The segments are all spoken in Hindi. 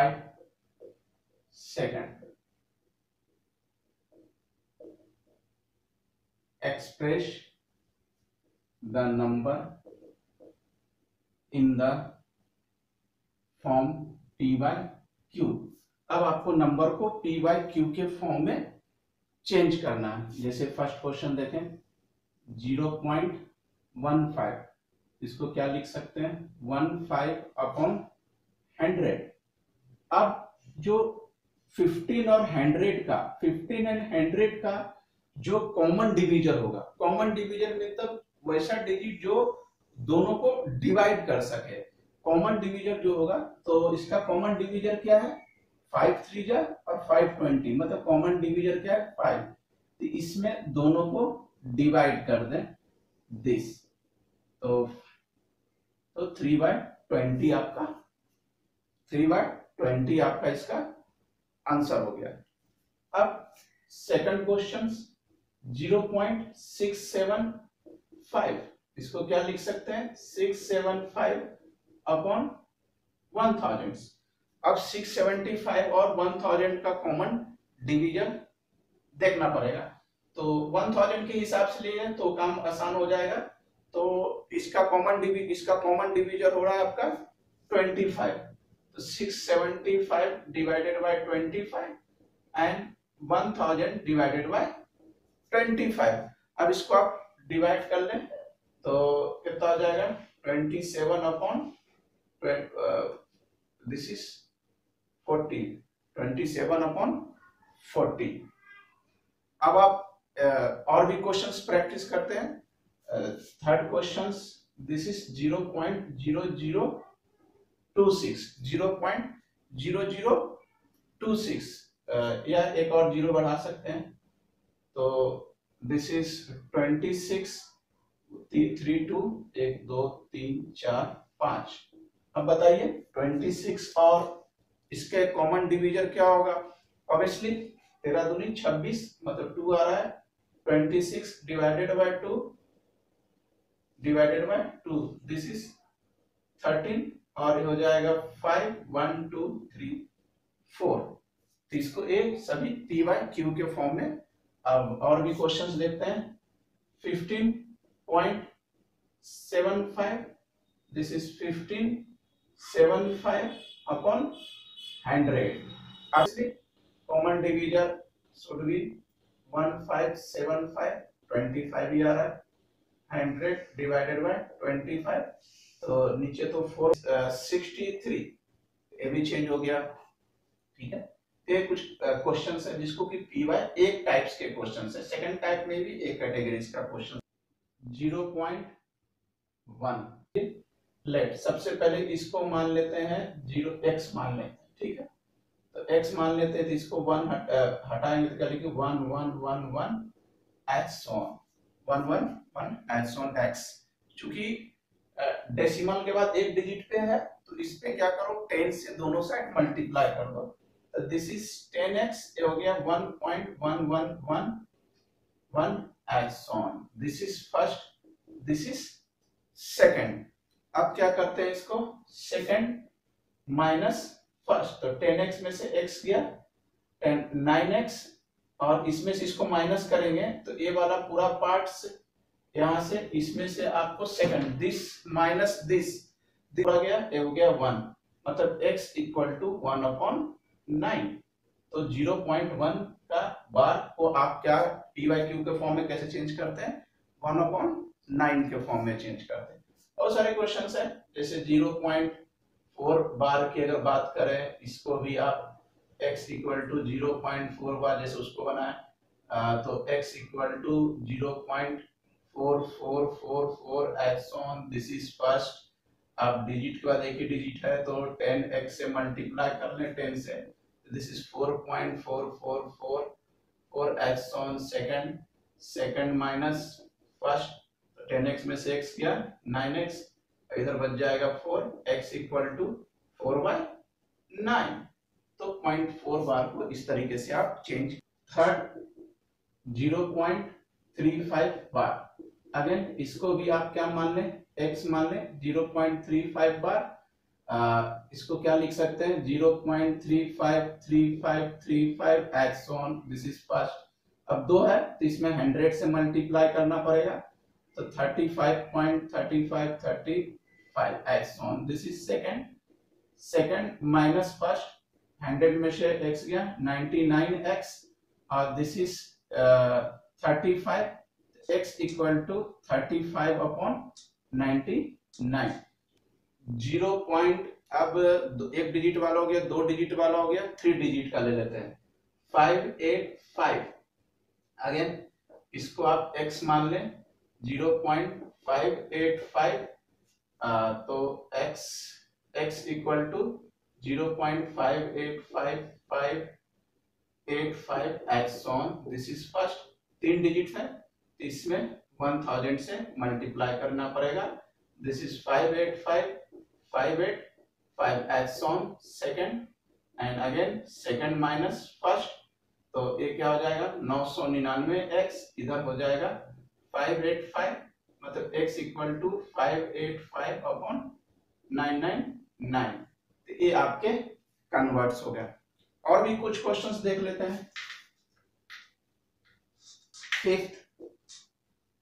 Five second express the number in the form p by q. अब आपको नंबर को p by q के फॉर्म में चेंज करना है। जैसे फ़र्स्ट क्वेश्चन देखें 0.15 इसको क्या लिख सकते हैं? 15 अपॉन 100 अब जो 15 और 100 का 15 एंड 100 का जो कॉमन डिवीजर होगा कॉमन डिवीजर मतलब वैसा डिजिट जो दोनों को डिवाइड कर सके। कॉमन डिवीजर जो होगा तो इसका कॉमन डिवीजर क्या है? फाइव थ्री जा और फाइव ट्वेंटी मतलब कॉमन डिवीजर क्या है? फाइव तो इसमें दोनों को डिवाइड कर दें दिस तो तो थ्री बाय ट्वेंटी आपका थ्री बाय ट्वेंटी आपका इसका आंसर हो गया। अब second question zero point six seven five इसको क्या लिख सकते हैं? Six seven five upon one thousand अब सिक्स सेवेंटी फाइव और वन थाउज़ेंड का कॉमन डिवीज़न देखना पड़ेगा। तो वन थाउज़ेंड के हिसाब से लिए तो काम आसान हो जाएगा। तो इसका कॉमन डिवी इसका कॉमन डिवीज़न हो रहा है आपका ट्वेंटी फाइव तो six seventy five divided by twenty five and one thousand divided by twenty five अब इसको आप डिवाइड कर लें तो कितना आ जाएगा? Twenty seven upon this is forty twenty seven upon forty अब आप uh, और भी क्वेश्चंस प्रैक्टिस करते हैं। Third questions this is zero point zero zero two six zero point zero zero two six या एक और ज़ीरो बढ़ा सकते हैं। तो this is twenty six three two एक, दो, तीन, चार, पाँच। अब बताइए ट्वेंटी सिक्स और इसके कॉमन डिवीजर क्या होगा? ऑब्वियसली तेरह दूनी छब्बीस मतलब टू आ रहा है। Twenty six divided by two divided by two this is thirteen और ये हो जाएगा five one two three four तो इसको एक सभी पी वाई क्यू के फॉर्म में, अब और भी क्वेश्चंस देखते हैं. Fifteen point seven five this is fifteen seven five upon hundred common divisor should be one five seven five twenty five ही आ रहा है. Hundred divided by twenty five तो नीचे तो फोर सिक्सटी थ्री ये भी चेंज हो गया। ठीक है? ये कुछ क्वेश्चन है जिसको कि पी वाई एक टाइप्स के क्वेश्चन है। सेकंड टाइप में भी एक कैटेगरीज का question zero point one let सबसे पहले इसको मान लेते हैं ज़ीरो एक्स मान लेते हैं। ठीक है? तो एक्स मान लेते हैं तो इसको वन हट, हटाएँगे तो क्या लिखेंगे? One one one one H on one one one H on X चूँकि डेसिमल के बाद एक डिजिट पे है तो इस पे क्या करो टेन से दोनों साइड मल्टीप्लाई कर दो। दिस इज़ टेन एक्स ये हो गया one point one one one one H on this is first this is second अब क्या करते हैं इसको? सेकेंड माइनस फ़र्स्ट तो टेन एक्स में से एक्स गया टेन नाइन एक्स और इसमें से इसको माइनस करेंगे तो ये वाला पूरा पार्ट यहाँ से इसमें से आपको सेकंड दिस माइनस दिस हो गया, ये हो गया वन मतलब x equal to one upon nine तो ज़ीरो पॉइंट वन का बार को आप क्या पी वाई क्यू के फॉर्म में कैसे चेंज करते हैं? वन अपॉन नाइन के फॉर्म में चेंज करते हैं। बहुत सारे क्वेश्चन है। जैसे ज़ीरो पॉइंट फोर बार की अगर बात करें, इसको भी आप x equal to zero point four bar जैसे उसको बनाए। तो x equal to zero point four four four four X on this is first अब डिजिट के बाद एक ही डिजिट है तो टेन एक्स से मल्टीप्लाई कर लें टेन से। This is four point four four four four X on second second minus first ten X में से एक्स किया नाइन एक्स इधर बच जाएगा four X equal to four by nine तो पॉइंट फोर बार को इस तरीके से आप change third zero point three five bar again इसको भी आप क्या मान लें? एक्स मान लें 0.35 बार इसको क्या लिख सकते हैं? Zero point three five three five three five X on this is first अब दो है तो इसमें हंड्रेड से मल्टीप्लाई करना पड़ेगा। तो thirty five point thirty five thirty five X on this is second second minus first hundred में से एक्स गया नाइनटी नाइन एक्स और this is thirty five X equal to thirty five upon ninety nine zero point अब एक डिजिट वाला हो गया, दो डिजिट वाला हो गया थ्री डिजिट का ले लेते हैं। फाइव एट फाइव अगेन इसको आप x मान लें zero point five eight five तो x x equal to zero point five eight five five eight five X on this is first तीन डिजिट है। इसमें वन थाउज़ेंड से मल्टीप्लाई करना पड़ेगा। This is five eight five five eight five X on second and again second minus first तो ये क्या हो जाएगा? नौ सौ निन्यानवे एक्स इधर हो जाएगा। फाइव एट फाइव मतलब X equal to five eight five upon nine nine nine तो ये आपके कन्वर्ट्स हो गया। और भी कुछ क्वेश्चंस देख लेते हैं। Fifth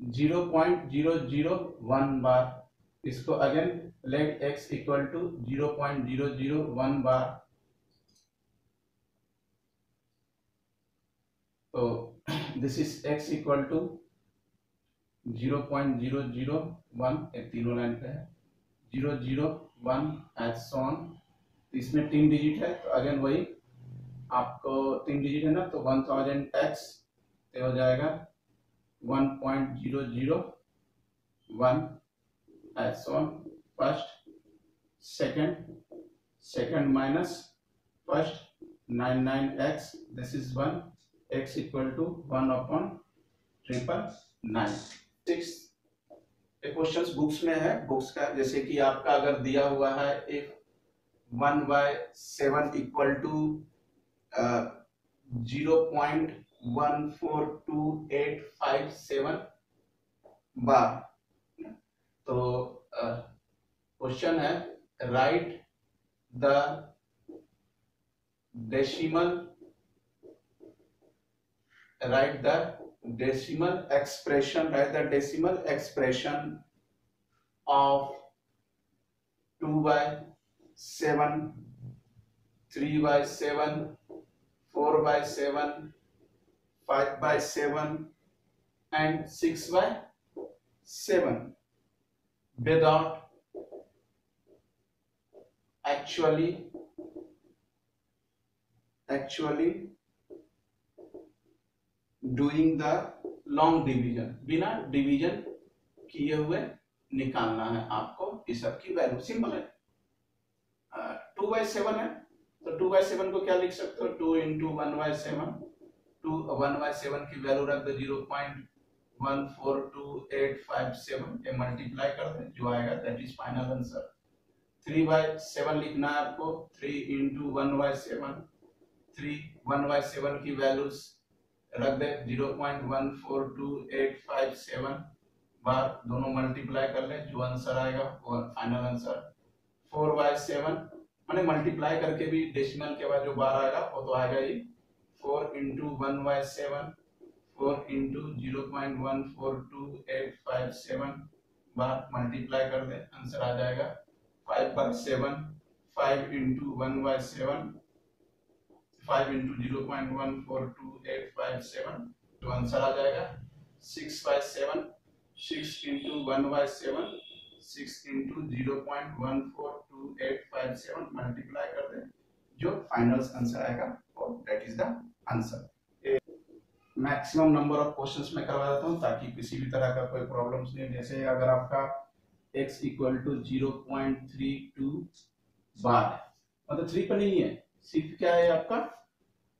zero point zero zero one bar इसको again let X equal to zero point zero zero one bar तो this is x equal to zero point zero zero one तीनों लाइन पे है। Zero zero one H son इसमें तीन डिजिट है तो अगेन वही आपको तीन डिजिट है ना तो वन थाउज़ेंड एक्स हो जाएगा। One point zero zero one H son first second second minus first nine nine X this is one x equal to one upon triple nine six question books में है। बुक्स का, जैसे कि आपका अगर दिया हुआ है if one by seven equal to zero point one four two eight five seven bar तो क्वेश्चन है write the decimal write the decimal expression write the decimal expression of two by seven three by seven four by seven 5 by 7 and 6 by 7 without actually actually doing the long division बिना डिवीज़न किए हुए निकालना है आपको इस सब वैल्यू सिंपल है। टू बाई सेवन है तो टू बाई सेवन को क्या लिख सकते हो? Two into one by seven two one by seven की वैल्यू रख दो zero point one four two eight five seven ये मल्टीप्लाई कर दे, जो आएगा that is final answer three by seven लिखना है आपको three into one by seven three one by seven की वैल्यूज़ रख दे zero point one four two eight five seven bar दोनों मल्टीप्लाई कर ले, जो आंसर आएगा, वो final answer four by seven मैंने मल्टीप्लाई करके भी डेसिमल के बाद जो बार आएगा, वो तो आएगा ही four into one by seven four into zero point one four two eight five seven bar multiply कर दे आंसर आ जाएगा। Five by seven five into one by seven five into zero point one four two eight five seven तो आंसर आ जाएगा। Six by seven six into one by seven six into zero point one four two eight five seven multiply कर दें, जो फाइनल आंसर आएगा, और that is the answer maximum number of questions में करवा देता हूँ ताकि किसी भी तरह का कोई प्रॉब्लम्स नहीं जैसे अगर आपका x equal to zero point three two bar मतलब थ्री पर नहीं है, सिर्फ़ क्या है आपका?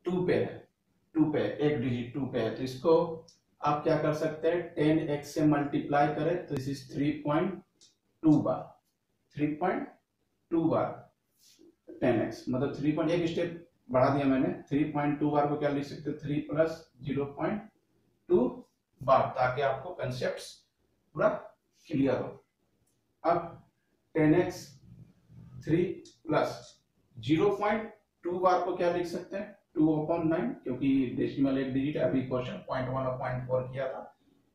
टू पे है। टू पे, एक डिजिट टू पे है। तो इसको आप क्या कर सकते हैं? टेन एक्स से मल्टीप्लाई करें तो इस three point two bar three point two bar ten X मतलब थ्री पॉइंट एक स्टेप बढ़ा दिया मैंने थ्री पॉइंट टू बार को क्या लिख सकते three plus zero point two bar, ताकि आपको कंसेप्ट पूरा क्लियर हो। अब ten x three plus zero point two bar को क्या लिख सकते हैं? टू अपॉन नाइन क्योंकि डेसिमल एक डिजिट अभी क्वेश्चन पॉइंट वन और पॉइंट फोर किया था।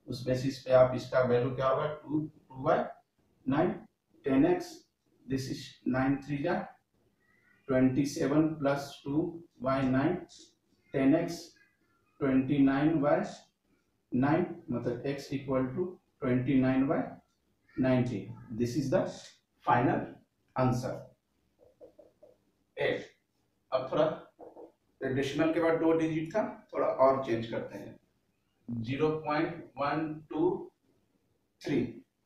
उस बेसिस पे आप इसका वैल्यू क्या होगा? Two two by nine ten x this is nine three जा twenty seven plus two by nine ten x twenty nine by nine मतलब x equal to twenty nine by ninety this is the final answer eight अब थोड़ा डेसिमल के बाद दो डिजिट था थोड़ा और चेंज करते हैं। Zero point one two three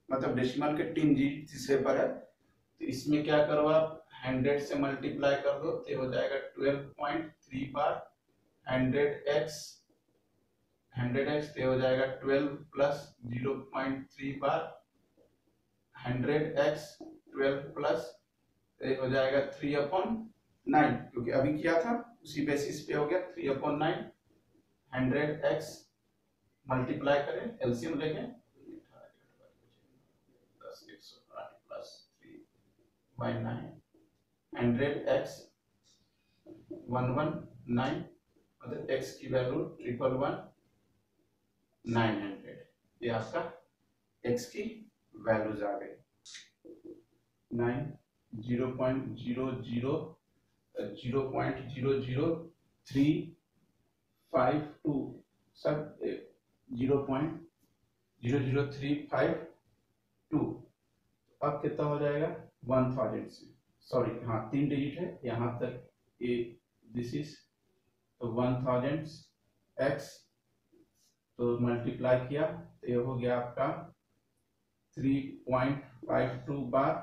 मतलब डेसिमल के तीन डिजिट तीसरे पर है तो इसमें क्या करो आप हंड्रेड से मल्टीप्लाई कर दो तो हो जाएगा twelve point three bar hundred x hundred x तो हो जाएगा twelve plus zero point three bar hundred x twelve plus हो जाएगा थ्री अपॉन नाइन क्योंकि अभी किया था, उसी बेसिस पे हो गया three upon nine hundred x multiply करें एलसीएम लेंगे hundred x one one nine मतलब एक्स की value triple one nine hundred ये आपका एक्स की वैल्यूज़ आ गई nine zero point zero zero zero point zero zero three five two सब zero point zero zero three five two अब कितना हो जाएगा? वन थाउज़ेंड से सॉरी हाँ तीन डिजिट है। यहाँ तक ये दिस इज़ तो वन थाउज़ेंड एक्स तो मल्टीप्लाई किया तो ये हो गया आपका three point five two bar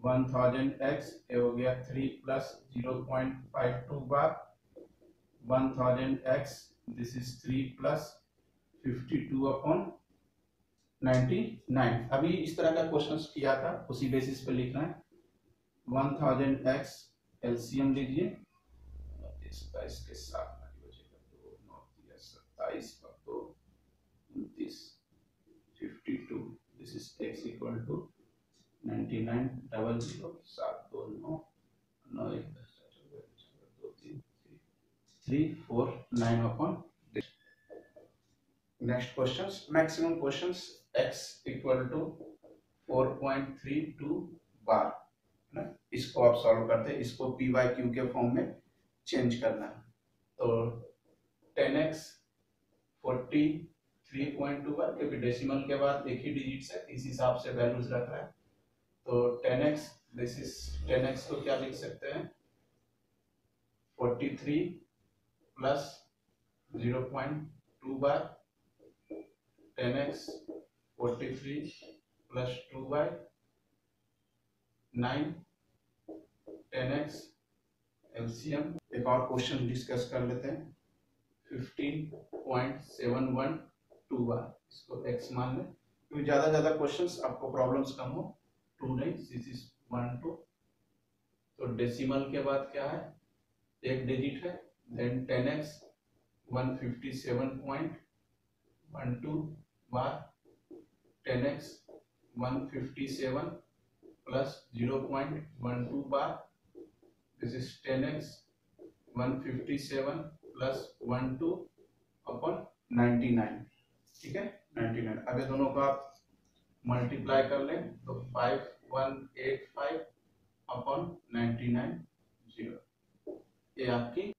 one thousand x ये हो गया three plus zero point five two bar one thousand x this is three plus fifty two upon ninety nine अभी इस तरह का क्वेश्चन किया था उसी बेसिस पे लिखना है वन थाउज़ेंड एक्स एलसीएम लीजिए सत्ताईस के साथ सत्ताईस दो उनतीस fifty two this is x equal to ninety nine double zero सात दो नौ नौ एक दस दो तीन three four nine upon next questions maximum questions x equal to four point three two bar ना? इसको आप सॉल्व करते हैं, इसको पी वाई क्यू के फॉर्म में चेंज करना है। तो ten x forty three point two bar क्योंकि डेसिमल के बाद एक ही डिजिट है, इस हिसाब से वैल्यूज़ रख रहा है। तो ten x this is ten x को क्या लिख सकते हैं? Forty three plus zero point two bar ten x forty three plus two by nine ten x LCM एक और क्वेश्चन डिस्कस कर लेते हैं। Fifteen point seven one two bar इसको एक्स मान लें। क्योंकि ज़्यादा ज़्यादा क्वेश्चंस आपको प्रॉब्लम्स कम हो। टू नहीं दिस इज़ वन टू तो डेसिमल के बाद क्या है? एक डिजिट है। Then ten x one fifty seven point one two bar ten x one fifty seven plus zero point one two bar this is ten x one fifty seven plus one two upon ninety nine ठीक है? नाइन्टी नाइन अब दोनों को आप मल्टीप्लाई कर लें तो five one eight five upon ninety nine zero ये आपकी